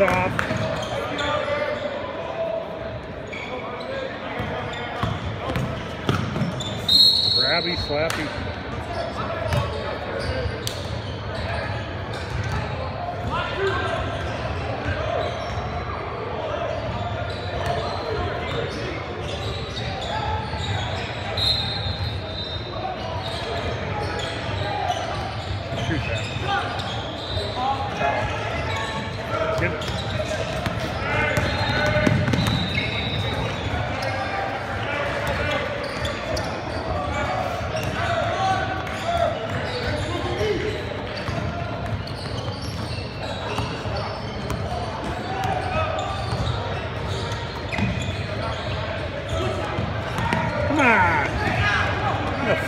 hands off. Grabby, slappy.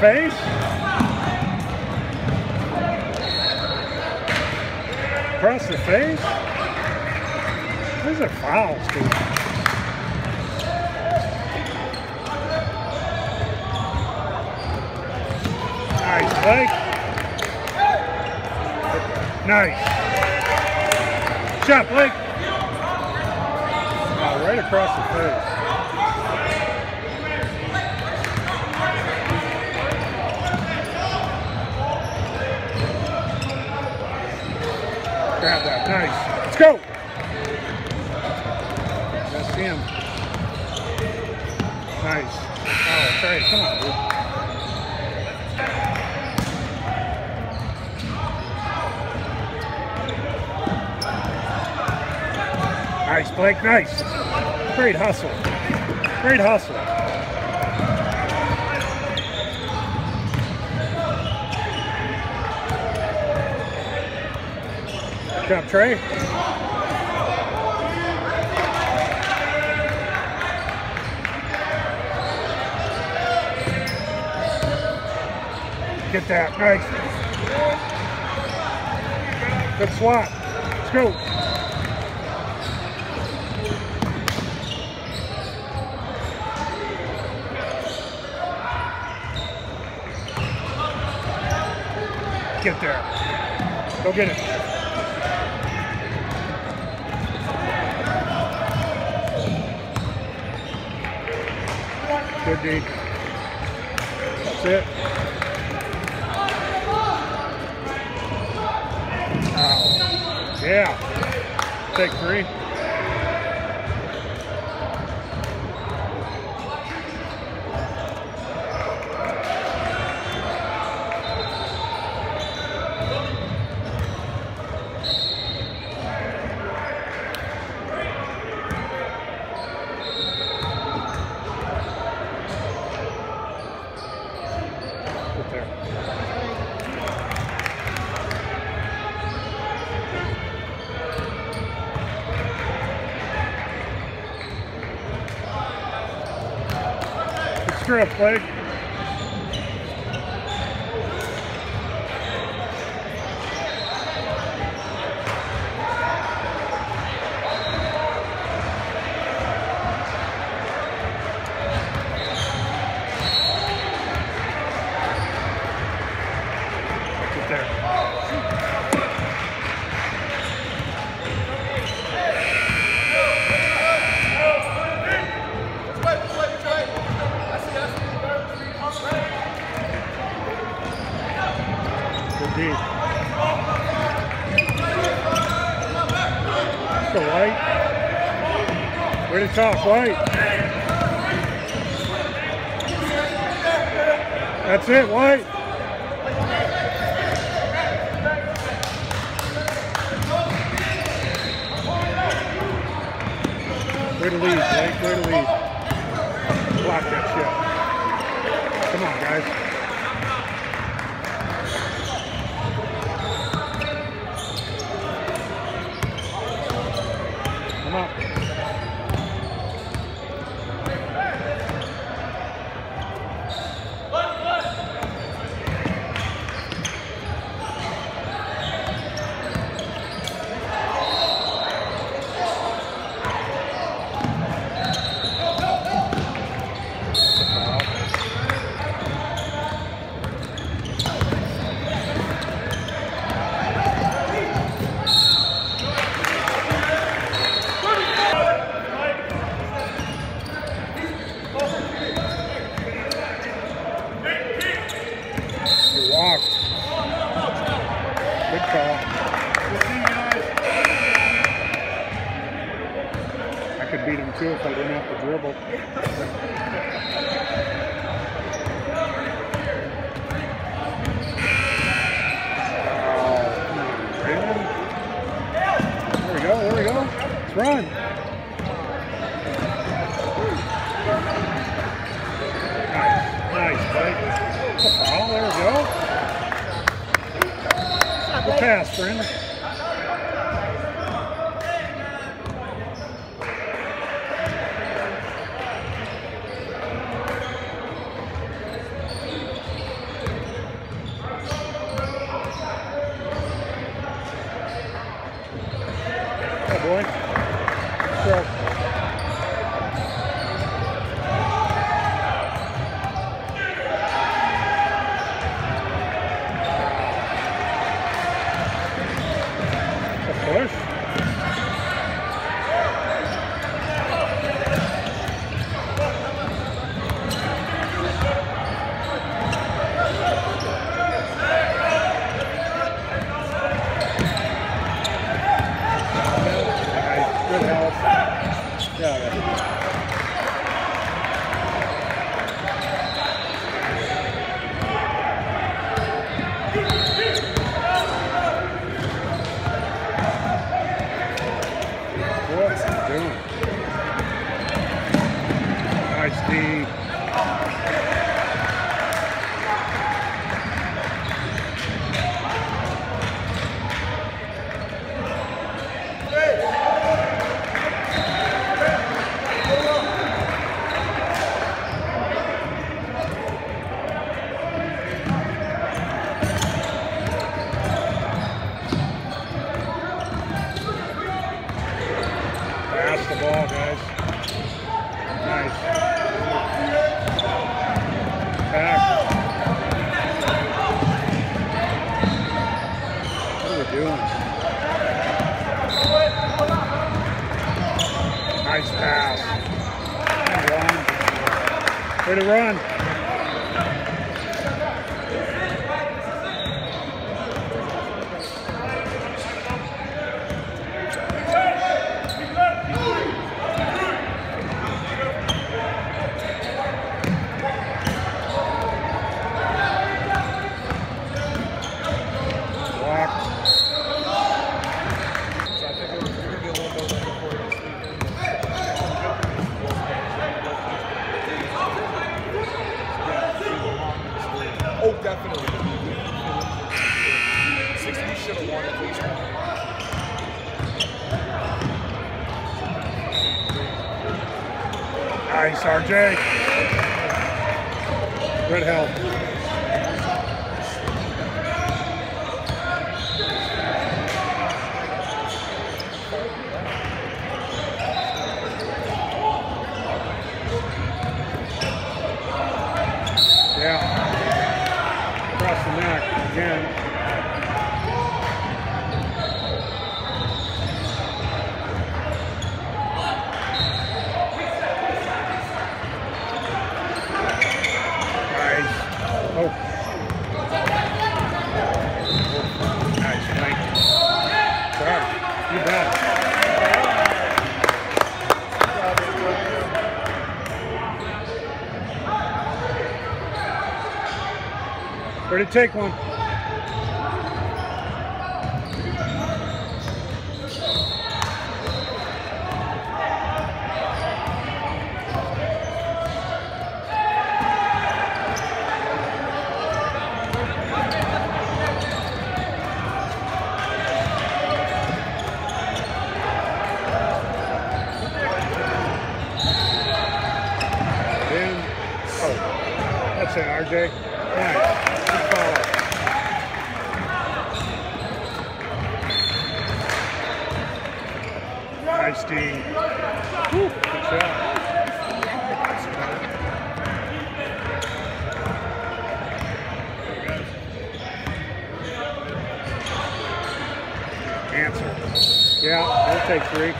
Face. Across the face. These are fouls, dude. Nice, Blake. Nice. Shot, Blake. Oh, right across the face. Grab that. Nice. Let's go. That's him. Nice. Oh, Trey, come on, dude. Nice, Blake. Nice. Great hustle. Great hustle. Job, Trey. Get that. Nice. Good swat. Let's go. Get there. Go get it. Good D. That's it. Ow. Yeah. Take three. There. Good up, Blake. Sit there. Good deed. Let's go, White. Way to talk, White. That's it, White. Way to lead, Blake. Way to lead. Block that shit. Come on, guys. Come on. You walk. Good call. I could beat him too if I didn't have to dribble. Oh, come on, Raymond. There we go, there we go. Let's run. A foul, there we go. Good pass, Brandon. Hey, boy. Stroke. A push. Nice. Good help. Yeah, yeah. What's he doing? Nice D. Pass the ball, guys. Nice. Back. What are we doing? Nice pass. Run. Way to run. Oh, definitely. 60 should have won at least one. Nice, RJ. Good help. Yeah. Across the neck again. Nice. Oh. Nice, thank you. Sorry. You bet. To take one. In. Oh, that's it, RJ. Nice. Good follow. Nice. Whew, Good shot. Answer. Yeah, we'll take three.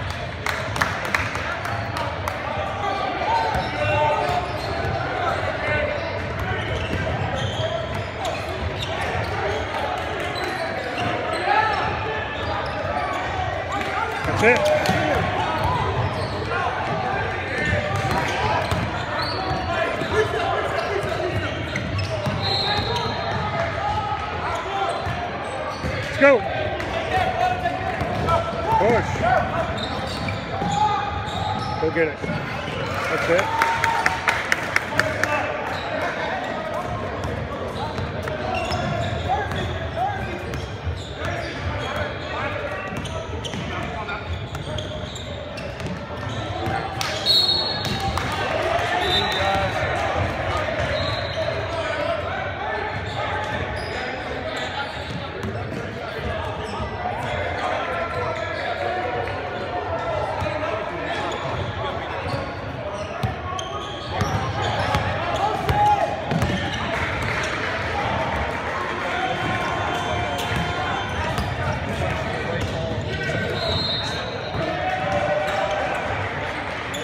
That's it. Let's go. Push. Go get it. That's it.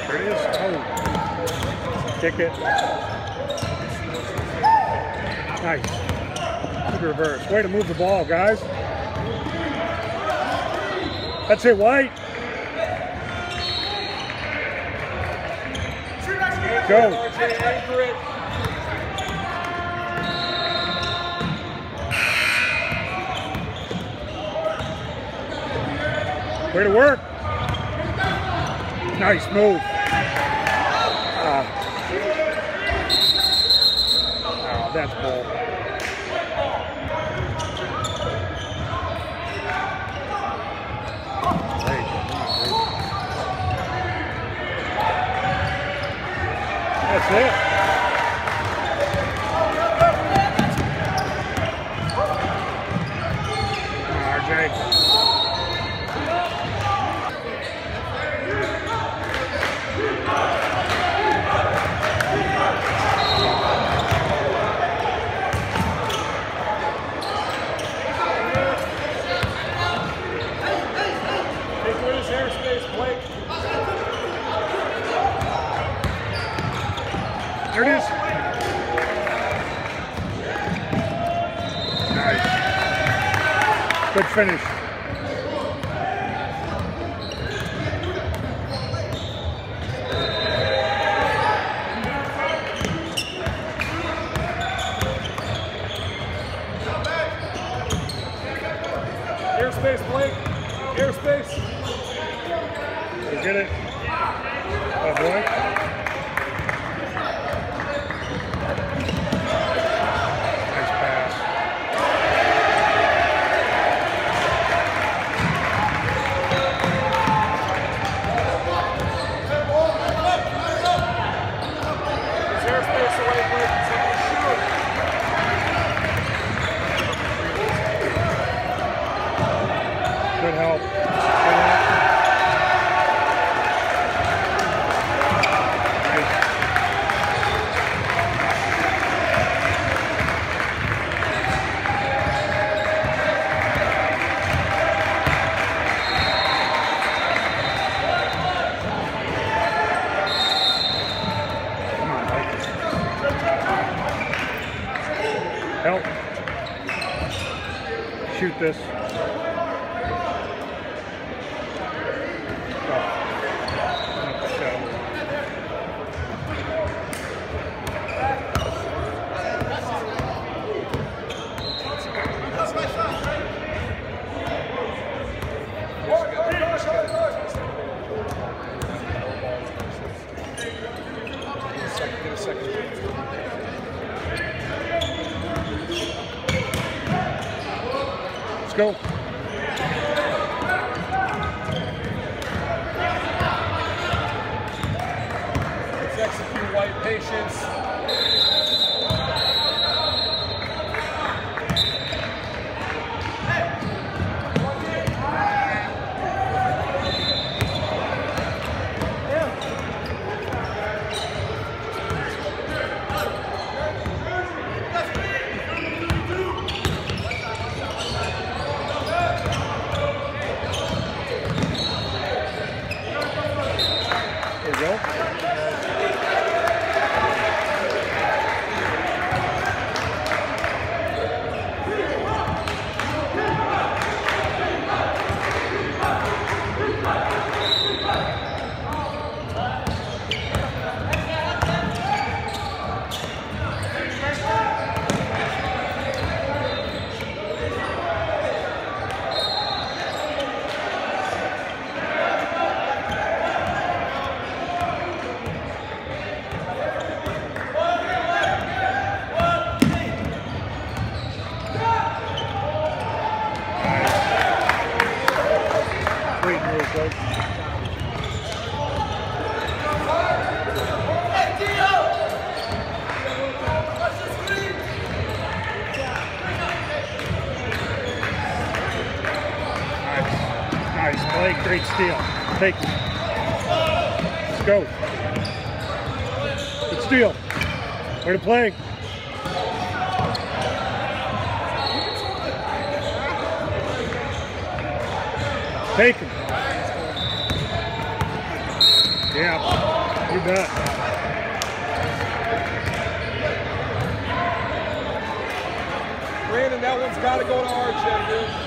There it is. Oh. Kick it. Nice. Good reverse. Way to move the ball, guys. That's it, White. Go. Way to work. Nice move. Ah. Oh, that's bull. Hey, come on, dude. That's it on, RJ. Take away his airspace, Blake. There it is. Nice. Good finish. Airspace, Blake. Airspace. You get it? Oh boy. help shoot this. go. leg. Take him. Yeah, you bet. Brandon, that one's got to go to RJ, dude.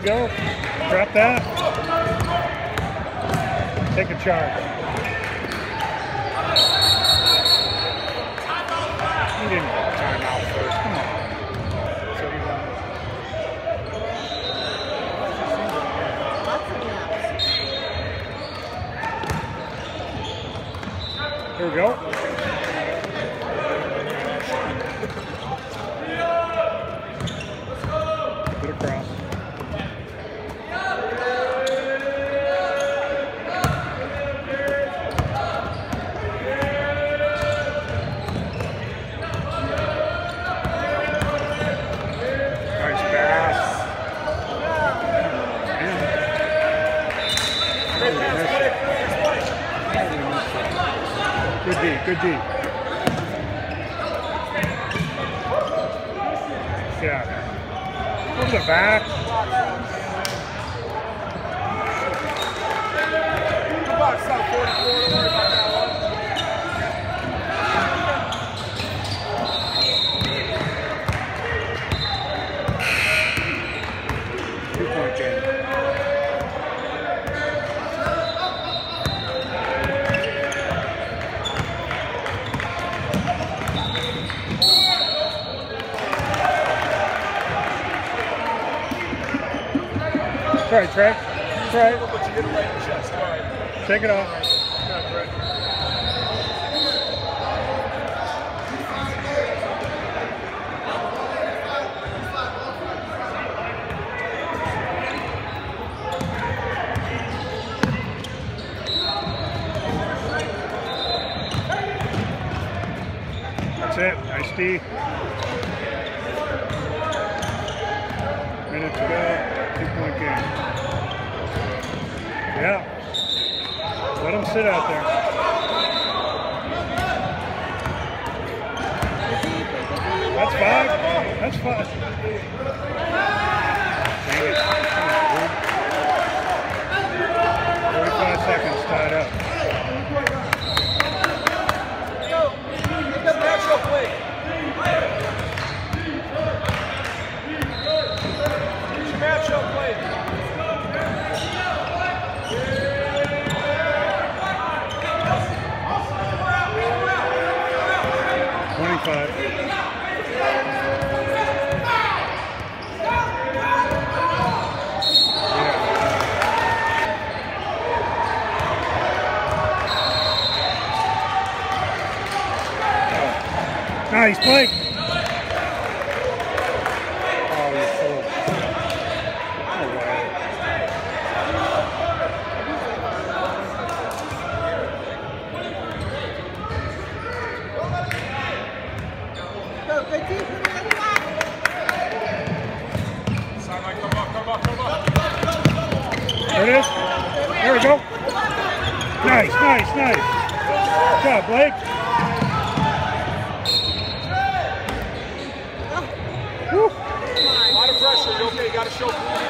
we go. Drop that. Take a charge. He didn't time out first. Come on. Here we go. Good D, good D. Yeah. From the back. Box out 44. That's right, Trey. Right. It Take it off. That's it. Nice D. There it is. There we go. Nice, nice, nice. Good job, Blake. Woo. A lot of pressure. You okay? You got to show.